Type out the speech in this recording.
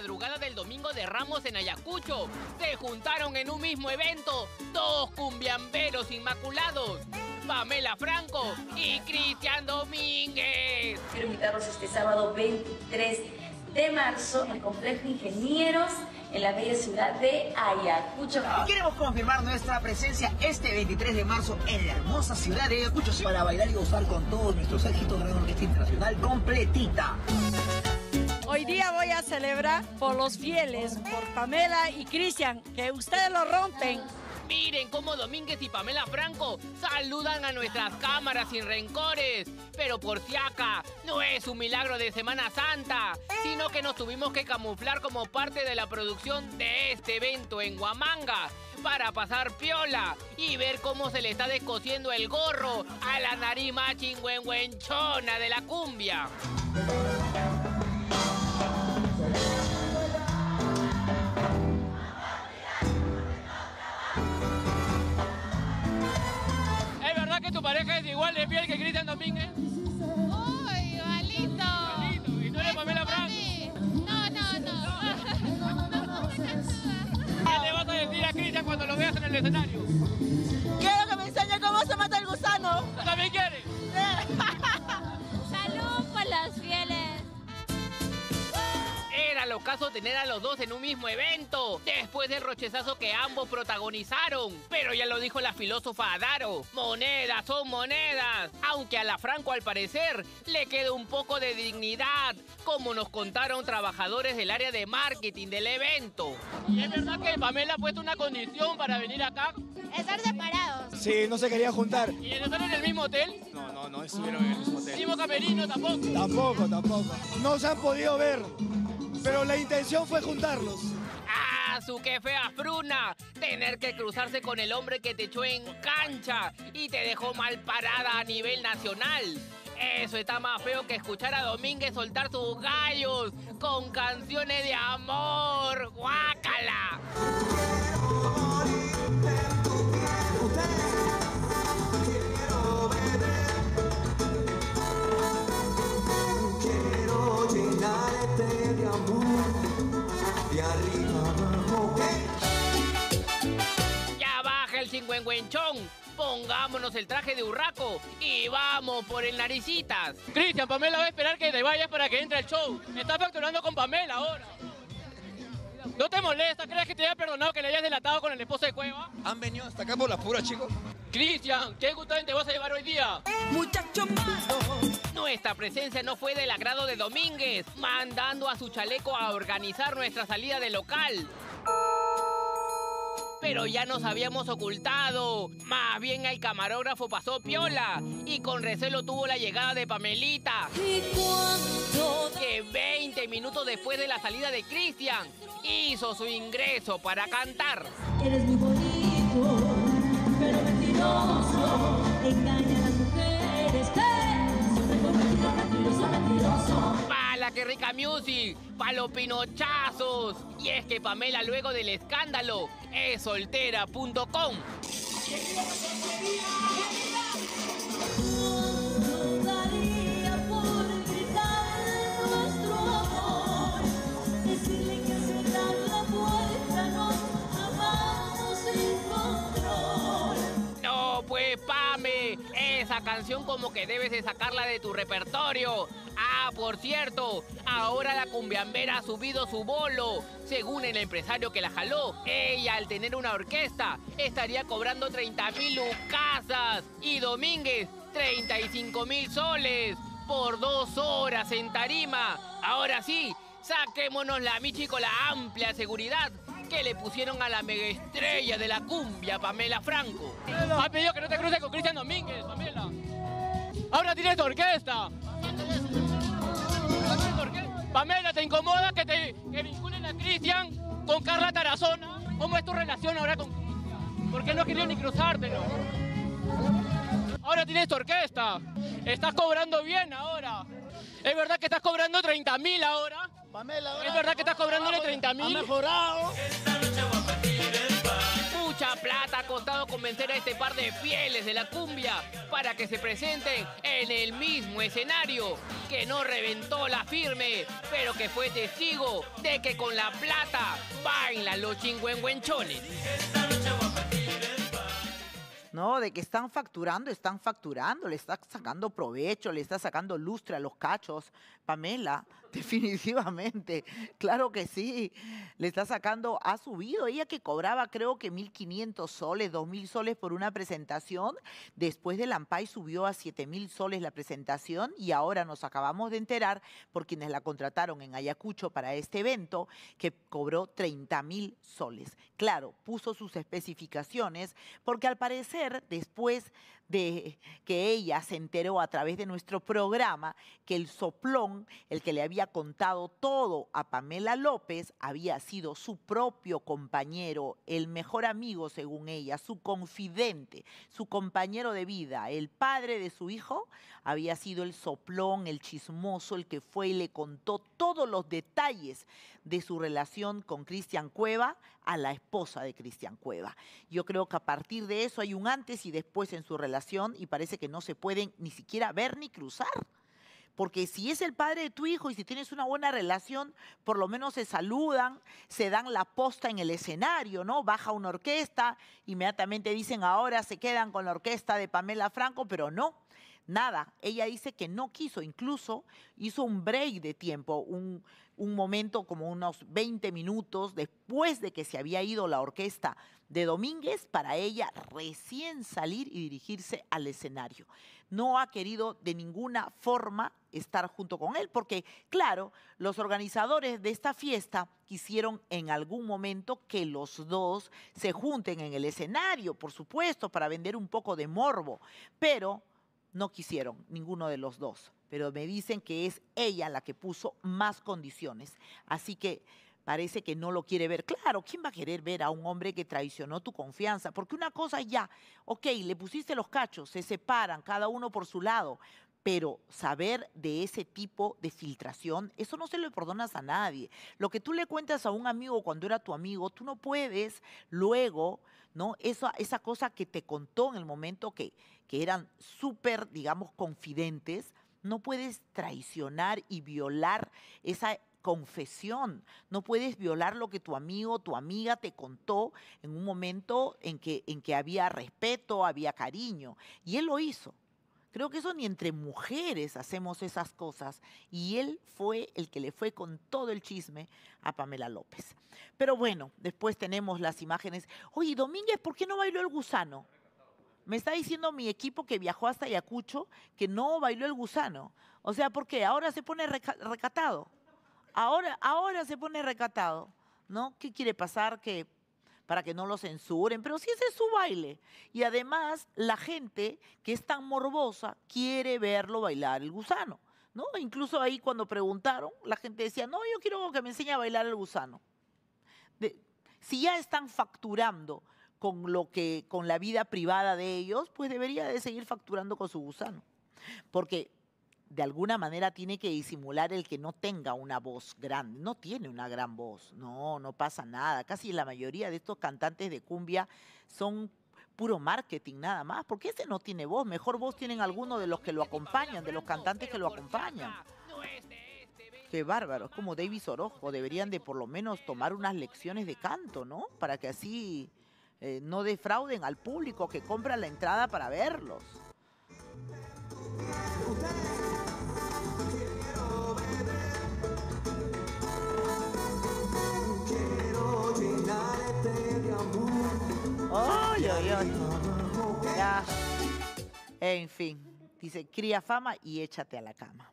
madrugada del domingo de Ramos en Ayacucho, se juntaron en un mismo evento dos cumbiamberos inmaculados. Pamela Franco y Cristian Domínguez. Quiero invitarlos este sábado 23 de marzo en el Complejo Ingenieros en la bella ciudad de Ayacucho. Queremos confirmar nuestra presencia este 23 de marzo en la hermosa ciudad de Ayacucho para bailar y gozar con todos nuestros éxitos de la Orquesta Internacional completita. Hoy día voy a celebrar por los fieles, por Pamela y Cristian, que ustedes lo rompen. Miren cómo Domínguez y Pamela Franco saludan a nuestras cámaras sin rencores. Pero por si acá, no es un milagro de Semana Santa, sino que nos tuvimos que camuflar como parte de la producción de este evento en Huamanga para pasar piola y ver cómo se le está descosiendo el gorro a la nariz más de la cumbia. Pareja es igual de piel que Cristian Domínguez? Uy, igualito. ¿Y tú eres Pamela Franco? No, no, no. ¿Qué le vas a decir a Cristian cuando lo veas en el escenario? Quiero Caso tener a los dos en un mismo evento, después del rochezazo que ambos protagonizaron. Pero ya lo dijo la filósofa Adaro, monedas son monedas, aunque a la Franco al parecer le queda un poco de dignidad, como nos contaron trabajadores del área de marketing del evento. ¿Y es verdad que Pamela ha puesto una condición para venir acá? Estar separados. Sí, no se quería juntar. ¿Y están en el mismo hotel? No, no, no estuvieron en el mismo hotel. ¿Mismo camerino tampoco? Tampoco, tampoco. No se han podido ver, la intención fue juntarlos. ¡Ah, su qué fea fruna! Tener que cruzarse con el hombre que te echó en cancha y te dejó mal parada a nivel nacional. Eso está más feo que escuchar a Domínguez soltar sus gallos con canciones de amor. ¡Guácala! Chingüengüenchón. Pongámonos el traje de urraco y vamos por el naricitas. Cristian, Pamela va a esperar que te vayas para que entre al show. Estás facturando con Pamela ahora. ¿No te molesta? ¿Crees que te haya perdonado que le hayas delatado con el esposo de Cueva? ¿Han venido hasta acá por las puras, chicos? Cristian, ¿qué gustado te vas a llevar hoy día? Muchacho malo. Nuestra presencia no fue del agrado de Domínguez, mandando a su chaleco a organizar nuestra salida del local. Pero ya nos habíamos ocultado. Más bien el camarógrafo pasó piola y con recelo tuvo la llegada de Pamelita. Que 20 minutos después de la salida de Cristian hizo su ingreso para cantar. Eres muy bonito, pero mentiroso. Que rica music, pa' los pinochazos. Y es que Pamela luego del escándalo es soltera.com. Pues esa canción como que debes de sacarla de tu repertorio. Por cierto, ahora la cumbiambera ha subido su bolo. Según el empresario que la jaló, ella al tener una orquesta estaría cobrando 30 mil lucasas y Domínguez 35 mil soles por dos horas en tarima. Ahora sí, saquémonos la michi con la amplia seguridad que le pusieron a la mega estrella de la cumbia, Pamela Franco. Ha pedido que no te cruces con Cristian Domínguez, Pamela. Ahora tienes orquesta. Pamela, ¿te incomoda que te que vinculen a Cristian con Carla Tarazona? ¿Cómo es tu relación ahora con Cristian? ¿Por qué no querías ni cruzártelo? Ahora tienes tu orquesta. Estás cobrando bien ahora. ¿Es verdad que estás cobrando 30 mil ahora? Pamela, ¿Es verdad que estás cobrándole 30 Ha mil? mejorado. Ha costado convencer a este par de fieles de la cumbia para que se presenten en el mismo escenario, que no reventó la firme, pero que fue testigo de que con la plata bailan los chingüengüenchones. No, de que están facturando, están facturando, le está sacando provecho, le está sacando lustre a los cachos. Pamela, definitivamente, claro que sí, le está sacando, ha subido. Ella que cobraba creo que 1.500 soles, 2.000 soles por una presentación, después del Ampay subió a 7.000 soles la presentación y ahora nos acabamos de enterar por quienes la contrataron en Ayacucho para este evento que cobró 30.000 soles. Claro, puso sus especificaciones porque al parecer después de que ella se enteró a través de nuestro programa que el soplón, el que le había contado todo a Pamela López, había sido su propio compañero, el mejor amigo según ella, su confidente, su compañero de vida, el padre de su hijo, había sido el soplón, el chismoso, el que fue y le contó todos los detalles de su relación con Cristian Cueva a la esposa de Cristian Cueva. Yo creo que a partir de eso hay un antes y después en su relación y parece que no se pueden ni siquiera ver ni cruzar. Porque si es el padre de tu hijo y si tienes una buena relación, por lo menos se saludan, se dan la posta en el escenario, ¿no? Baja una orquesta, inmediatamente dicen ahora se quedan con la orquesta de Pamela Franco, pero no. Nada, ella dice que no quiso, incluso hizo un break de tiempo, un, momento como unos 20 minutos después de que se había ido la orquesta de Domínguez para ella recién salir y dirigirse al escenario. No ha querido de ninguna forma estar junto con él, porque claro, los organizadores de esta fiesta quisieron en algún momento que los dos se junten en el escenario, por supuesto, para vender un poco de morbo, pero no quisieron ninguno de los dos. Pero me dicen que es ella la que puso más condiciones. Así que parece que no lo quiere ver. Claro, ¿quién va a querer ver a un hombre que traicionó tu confianza? Porque una cosa ya, ok, le pusiste los cachos, se separan, cada uno por su lado, pero saber de ese tipo de filtración, eso no se lo perdonas a nadie. Lo que tú le cuentas a un amigo cuando era tu amigo, tú no puedes luego, ¿no? Esa, cosa que te contó en el momento que, que eran súper, digamos, confidentes, no puedes traicionar y violar esa confesión. No puedes violar lo que tu amigo, tu amiga te contó en un momento en que, en que había respeto, había cariño. Y él lo hizo. Creo que eso ni entre mujeres hacemos esas cosas. Y él fue el que le fue con todo el chisme a Pamela López. Pero bueno, después tenemos las imágenes. Oye, Domínguez, ¿por qué no bailó el gusano? Me está diciendo mi equipo que viajó hasta Ayacucho que no bailó el gusano. O sea, ¿por qué? Ahora se pone recatado. Ahora, ahora se pone recatado, ¿no? ¿Qué quiere pasar? Que para que no lo censuren, pero si ese es su baile. Y además, la gente que es tan morbosa quiere verlo bailar el gusano, ¿no? Incluso ahí cuando preguntaron, la gente decía, no, yo quiero que me enseñe a bailar el gusano. si ya están facturando con lo que, con la vida privada de ellos, pues debería de seguir facturando con su gusano. Porque de alguna manera tiene que disimular el que no tenga una voz grande. No tiene una gran voz, no, no pasa nada. Casi la mayoría de estos cantantes de cumbia son puro marketing nada más, porque ese no tiene voz. Mejor voz tienen algunos de los que lo acompañan, de los cantantes que lo acompañan. Qué bárbaro, es como David Orojo, deberían de por lo menos tomar unas lecciones de canto, ¿no? Para que así eh, no defrauden al público que compra la entrada para verlos. En fin, dice, cría fama y échate a la cama.